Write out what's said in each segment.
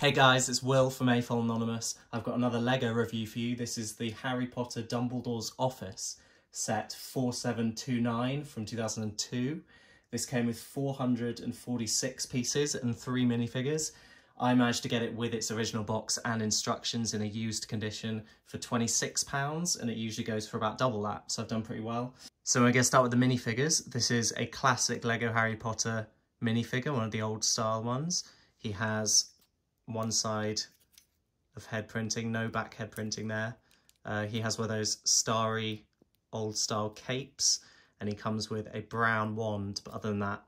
Hey guys, it's Will from AFOL Anonymous. I've got another LEGO review for you. This is the Harry Potter Dumbledore's Office set 4729 from 2002. This came with 446 pieces and three minifigures. I managed to get it with its original box and instructions in a used condition for £26 and it usually goes for about double that, so I've done pretty well. So I'm going to start with the minifigures. This is a classic LEGO Harry Potter minifigure, one of the old style ones. He has one side of head printing, no back head printing there. Uh, he has one of those starry old style capes and he comes with a brown wand, but other than that,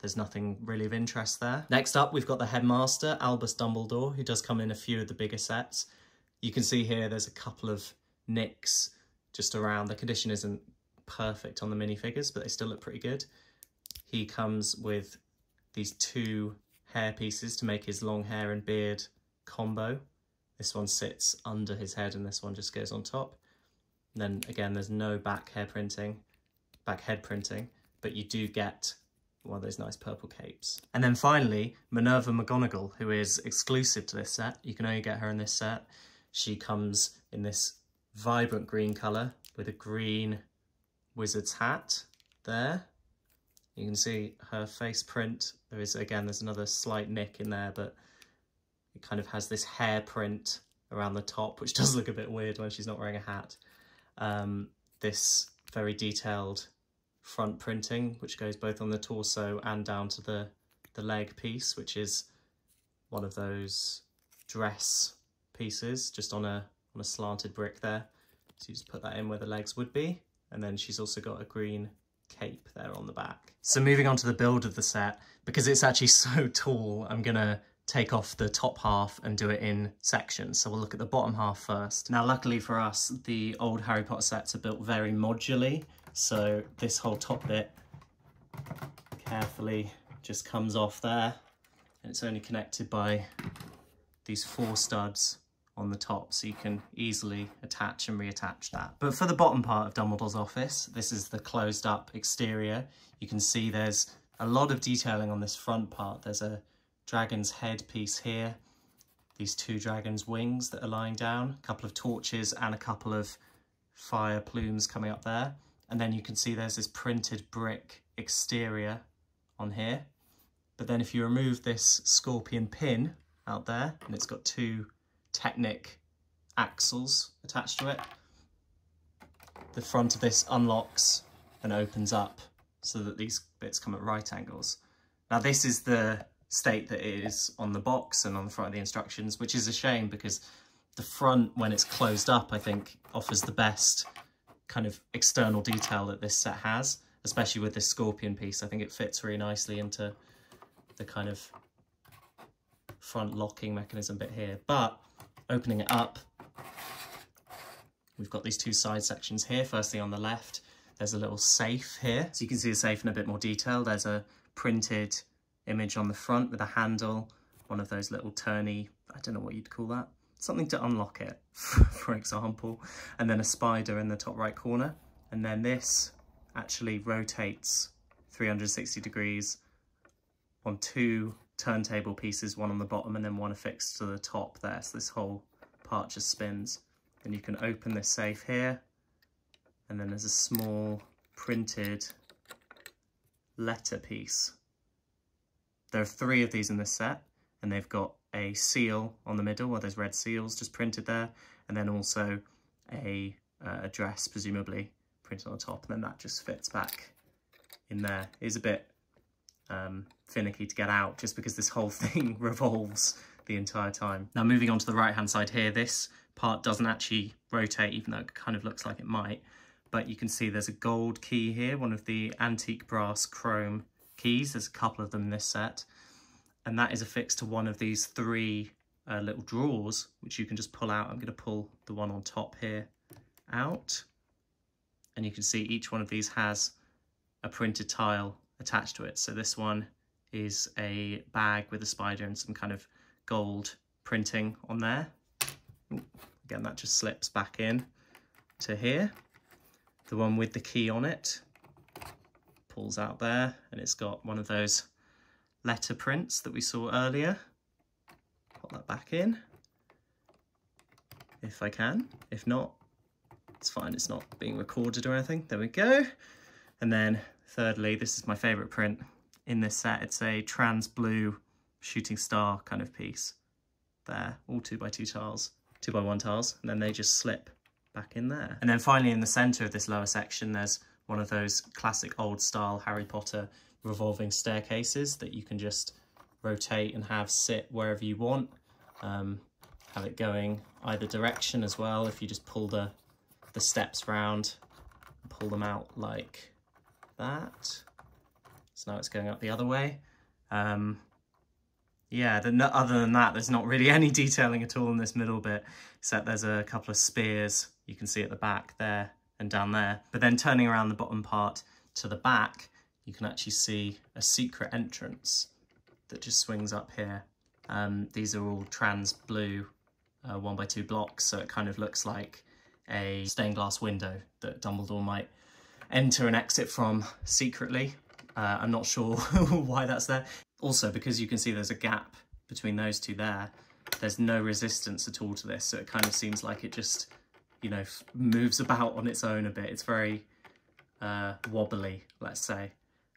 there's nothing really of interest there. Next up, we've got the headmaster, Albus Dumbledore, who does come in a few of the bigger sets. You can see here there's a couple of nicks just around. The condition isn't perfect on the minifigures, but they still look pretty good. He comes with these two hair pieces to make his long hair and beard combo. This one sits under his head and this one just goes on top. And then again, there's no back hair printing, back head printing, but you do get one of those nice purple capes. And then finally, Minerva McGonagall, who is exclusive to this set. You can only get her in this set. She comes in this vibrant green colour with a green wizard's hat there. You can see her face print. There is, again, there's another slight nick in there, but it kind of has this hair print around the top, which does look a bit weird when she's not wearing a hat. Um, this very detailed front printing, which goes both on the torso and down to the, the leg piece, which is one of those dress pieces, just on a, on a slanted brick there. So you just put that in where the legs would be. And then she's also got a green cape there on the back. So moving on to the build of the set, because it's actually so tall, I'm gonna take off the top half and do it in sections. So we'll look at the bottom half first. Now, luckily for us, the old Harry Potter sets are built very modularly. So this whole top bit carefully just comes off there and it's only connected by these four studs on the top so you can easily attach and reattach that. But for the bottom part of Dumbledore's office, this is the closed up exterior. You can see there's a lot of detailing on this front part. There's a dragon's head piece here, these two dragon's wings that are lying down, a couple of torches and a couple of fire plumes coming up there. And then you can see there's this printed brick exterior on here. But then if you remove this scorpion pin out there, and it's got two Technic axles attached to it. The front of this unlocks and opens up so that these bits come at right angles. Now this is the state that it is on the box and on the front of the instructions, which is a shame because the front, when it's closed up, I think offers the best kind of external detail that this set has, especially with this scorpion piece. I think it fits really nicely into the kind of front locking mechanism bit here. But opening it up, we've got these two side sections here. Firstly, on the left, there's a little safe here. So you can see the safe in a bit more detail. There's a printed image on the front with a handle, one of those little turny, I don't know what you'd call that, something to unlock it, for example, and then a spider in the top right corner. And then this actually rotates 360 degrees on two turntable pieces, one on the bottom and then one affixed to the top there. So this whole part just spins. Then you can open this safe here. And then there's a small printed letter piece. There are three of these in this set and they've got a seal on the middle where there's red seals just printed there and then also a uh, address presumably printed on the top and then that just fits back in there. It is a bit um, finicky to get out just because this whole thing revolves the entire time. Now moving on to the right hand side here, this part doesn't actually rotate even though it kind of looks like it might, but you can see there's a gold key here, one of the antique brass chrome keys. There's a couple of them in this set. And that is affixed to one of these three uh, little drawers, which you can just pull out. I'm going to pull the one on top here out. And you can see each one of these has a printed tile attached to it. So this one is a bag with a spider and some kind of gold printing on there. Again, that just slips back in to here. The one with the key on it pulls out there and it's got one of those letter prints that we saw earlier. pop that back in if I can. If not, it's fine. It's not being recorded or anything. There we go. And then thirdly, this is my favorite print in this set. It's a trans blue shooting star kind of piece there, all two by two tiles, two by one tiles, and then they just slip back in there. And then finally in the center of this lower section, there's one of those classic old style Harry Potter revolving staircases that you can just rotate and have sit wherever you want. Um, have it going either direction as well if you just pull the, the steps round, pull them out like that. So now it's going up the other way. Um, yeah, the, other than that, there's not really any detailing at all in this middle bit, except there's a couple of spears you can see at the back there and down there. But then turning around the bottom part to the back, you can actually see a secret entrance that just swings up here. Um, these are all trans blue uh, one by two blocks, so it kind of looks like a stained glass window that Dumbledore might enter and exit from secretly. Uh, I'm not sure why that's there. Also, because you can see there's a gap between those two there, there's no resistance at all to this, so it kind of seems like it just, you know, moves about on its own a bit. It's very uh, wobbly, let's say.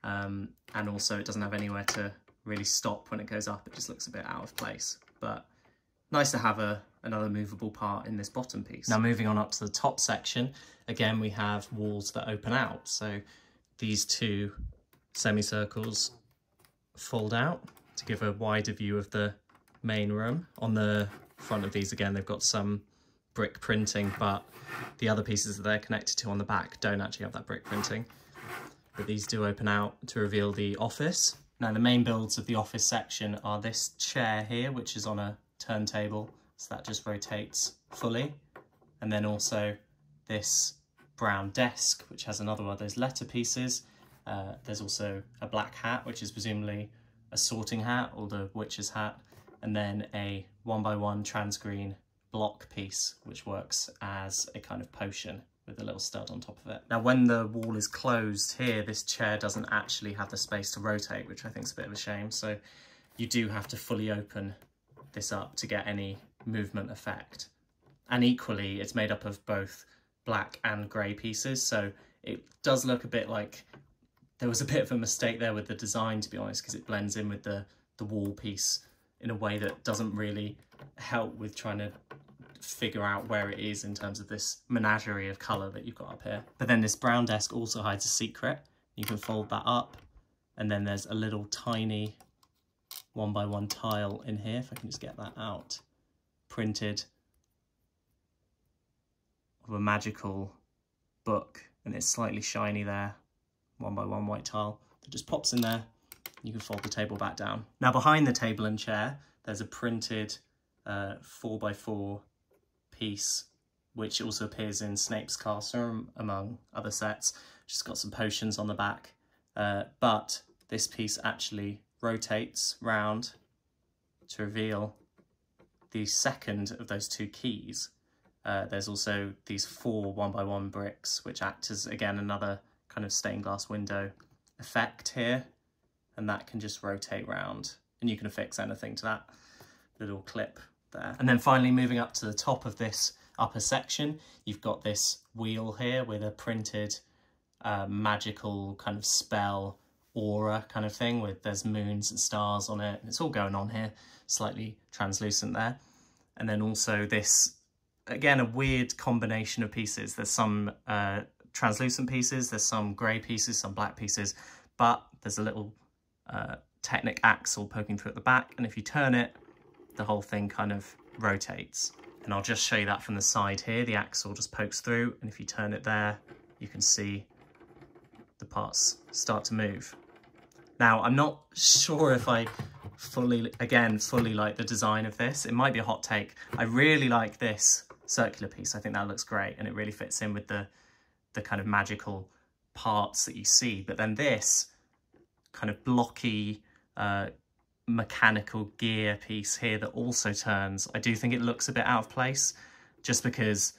Um, and also it doesn't have anywhere to really stop when it goes up. It just looks a bit out of place. But nice to have a another movable part in this bottom piece. Now moving on up to the top section, again we have walls that open out. So these two semicircles fold out to give a wider view of the main room. On the front of these again they've got some brick printing but the other pieces that they're connected to on the back don't actually have that brick printing. But these do open out to reveal the office. Now the main builds of the office section are this chair here which is on a turntable so that just rotates fully. And then also this brown desk, which has another one of those letter pieces. Uh, there's also a black hat, which is presumably a sorting hat or the witch's hat. And then a one by one trans green block piece, which works as a kind of potion with a little stud on top of it. Now, when the wall is closed here, this chair doesn't actually have the space to rotate, which I think is a bit of a shame. So you do have to fully open this up to get any movement effect. And equally, it's made up of both black and grey pieces, so it does look a bit like there was a bit of a mistake there with the design, to be honest, because it blends in with the, the wall piece in a way that doesn't really help with trying to figure out where it is in terms of this menagerie of colour that you've got up here. But then this brown desk also hides a secret. You can fold that up and then there's a little tiny one by one tile in here, if I can just get that out printed of a magical book and it's slightly shiny there, one by one white tile that just pops in there. You can fold the table back down. Now behind the table and chair, there's a printed uh, 4x4 piece which also appears in Snape's classroom among other sets. Just got some potions on the back. Uh, but this piece actually rotates round to reveal the second of those two keys, uh, there's also these four one by one bricks, which act as, again, another kind of stained glass window effect here. And that can just rotate round and you can affix anything to that little clip there. And then finally moving up to the top of this upper section, you've got this wheel here with a printed uh, magical kind of spell aura kind of thing with there's moons and stars on it. And it's all going on here, slightly translucent there. And then also this, again, a weird combination of pieces. There's some uh, translucent pieces, there's some grey pieces, some black pieces, but there's a little uh, Technic axle poking through at the back. And if you turn it, the whole thing kind of rotates. And I'll just show you that from the side here. The axle just pokes through. And if you turn it there, you can see the parts start to move. Now, I'm not sure if I fully, again, fully like the design of this. It might be a hot take. I really like this circular piece. I think that looks great and it really fits in with the, the kind of magical parts that you see. But then this kind of blocky, uh, mechanical gear piece here that also turns, I do think it looks a bit out of place just because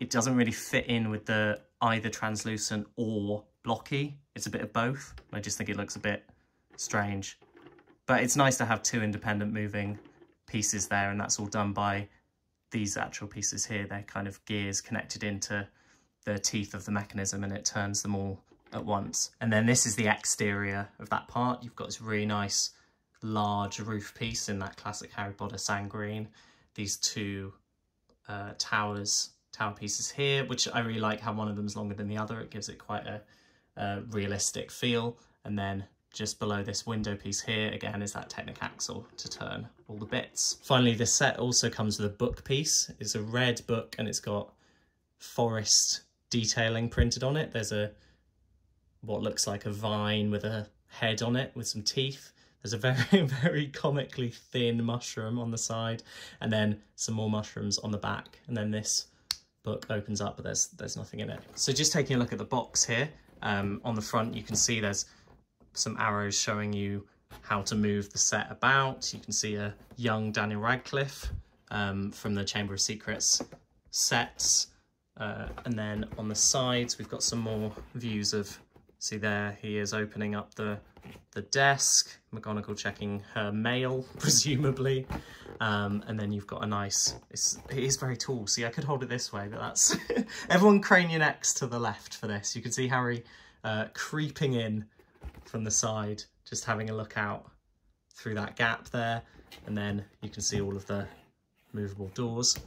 it doesn't really fit in with the either translucent or blocky. It's a bit of both. I just think it looks a bit strange. But it's nice to have two independent moving pieces there and that's all done by these actual pieces here. They're kind of gears connected into the teeth of the mechanism and it turns them all at once. And then this is the exterior of that part. You've got this really nice large roof piece in that classic Harry Potter green. These two uh, towers, tower pieces here, which I really like how one of them is longer than the other. It gives it quite a, a realistic feel. And then just below this window piece here, again, is that Technic axle to turn all the bits. Finally, this set also comes with a book piece. It's a red book and it's got forest detailing printed on it. There's a what looks like a vine with a head on it with some teeth. There's a very, very comically thin mushroom on the side and then some more mushrooms on the back. And then this book opens up, but there's, there's nothing in it. So just taking a look at the box here, um, on the front, you can see there's some arrows showing you how to move the set about. You can see a young Daniel Radcliffe um, from the Chamber of Secrets sets. Uh, and then on the sides, we've got some more views of, see there, he is opening up the, the desk, McGonagall checking her mail, presumably. Um, and then you've got a nice, it's, it is very tall. See, I could hold it this way, but that's, everyone crane your necks to the left for this. You can see Harry uh, creeping in from the side, just having a look out through that gap there. And then you can see all of the movable doors.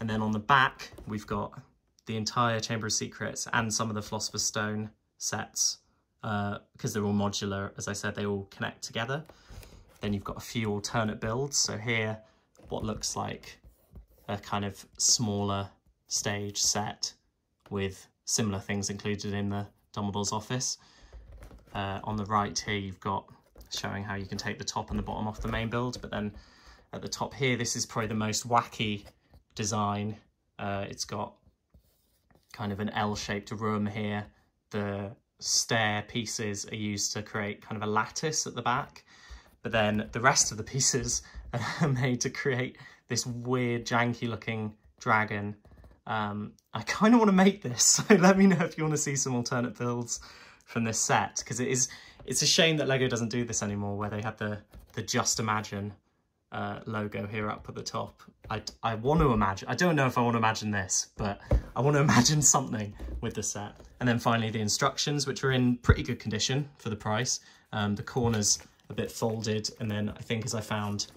And then on the back, we've got the entire Chamber of Secrets and some of the Philosopher's Stone sets uh, because they're all modular. As I said, they all connect together. Then you've got a few alternate builds. So here, what looks like a kind of smaller stage set with similar things included in the Dumbledore's office. Uh, on the right here, you've got showing how you can take the top and the bottom off the main build. But then at the top here, this is probably the most wacky design. Uh, it's got kind of an L-shaped room here. The stair pieces are used to create kind of a lattice at the back. But then the rest of the pieces are made to create this weird janky looking dragon. Um, I kind of want to make this, so let me know if you want to see some alternate builds from this set because it is it's a shame that Lego doesn't do this anymore where they have the the Just Imagine uh, logo here up at the top. I, I want to imagine, I don't know if I want to imagine this, but I want to imagine something with the set. And then finally the instructions, which are in pretty good condition for the price. Um, the corners a bit folded, and then I think as I found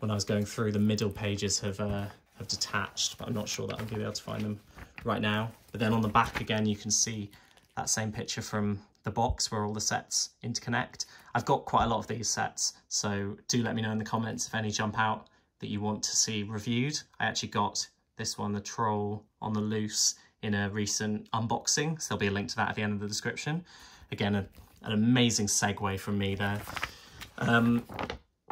when I was going through, the middle pages have, uh, have detached, but I'm not sure that I'll be able to find them right now. But then on the back again, you can see that same picture from the box where all the sets interconnect. I've got quite a lot of these sets, so do let me know in the comments if any jump out that you want to see reviewed. I actually got this one, the Troll on the Loose, in a recent unboxing, so there'll be a link to that at the end of the description. Again, a, an amazing segue from me there. Um,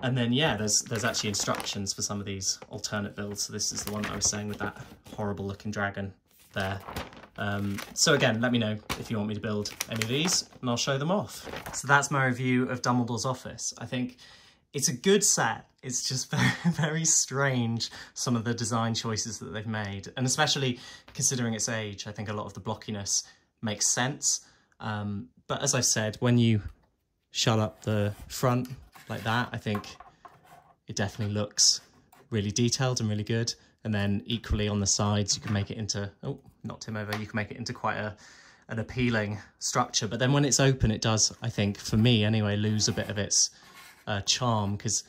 and then, yeah, there's there's actually instructions for some of these alternate builds. So this is the one I was saying with that horrible looking dragon there. Um, so again, let me know if you want me to build any of these and I'll show them off. So that's my review of Dumbledore's Office. I think it's a good set. It's just very, very strange, some of the design choices that they've made. And especially considering its age, I think a lot of the blockiness makes sense. Um, but as I said, when you shut up the front like that, I think it definitely looks really detailed and really good. And then equally on the sides, you can make it into, oh, knocked him over, you can make it into quite a an appealing structure. But then when it's open, it does, I think, for me anyway, lose a bit of its uh, charm because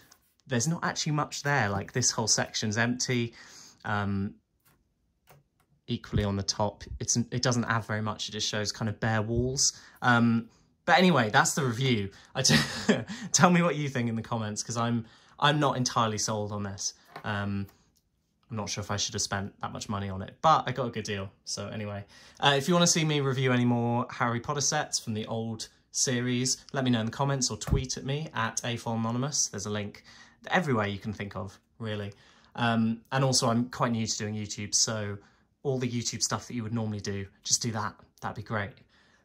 there's not actually much there. Like this whole section's empty. Um, equally on the top, it's it doesn't add very much. It just shows kind of bare walls. Um, but anyway, that's the review. Tell me what you think in the comments because I'm I'm not entirely sold on this. Um, I'm not sure if I should have spent that much money on it, but I got a good deal. So anyway, uh, if you want to see me review any more Harry Potter sets from the old series, let me know in the comments or tweet at me at AFOL Anonymous. There's a link everywhere you can think of, really. Um, and also, I'm quite new to doing YouTube, so all the YouTube stuff that you would normally do, just do that. That'd be great.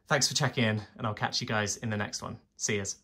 Thanks for checking in, and I'll catch you guys in the next one. See yous.